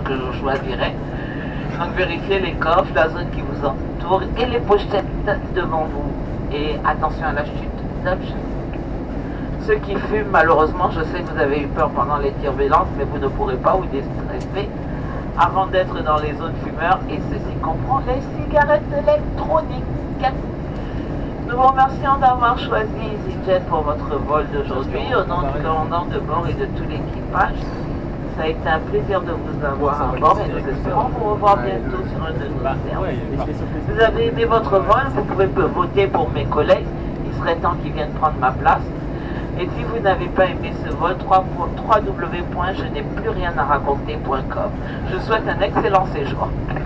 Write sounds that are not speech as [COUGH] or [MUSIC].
que je choisirai. Donc vérifiez les coffres, la zone qui vous entoure et les pochettes devant vous. Et attention à la chute d'objets. Ceux qui fument, malheureusement, je sais que vous avez eu peur pendant les turbulences, mais vous ne pourrez pas vous déstresser avant d'être dans les zones fumeurs. Et ceci comprend les cigarettes électroniques. Nous vous remercions d'avoir choisi EasyJet pour votre vol d'aujourd'hui. Au nom du commandant de bord et de tout l'équipage, ça a été un plaisir de vous avoir à bord et nous espérons vous revoir bientôt sur un de nos services. Vous avez aimé votre vol, vous pouvez voter pour mes collègues. Il serait temps qu'ils viennent prendre ma place. Et si vous n'avez pas aimé ce vol, www.je-n'ai-plus-rien-à-raconter.com. Je souhaite un excellent séjour. [LAUGHS]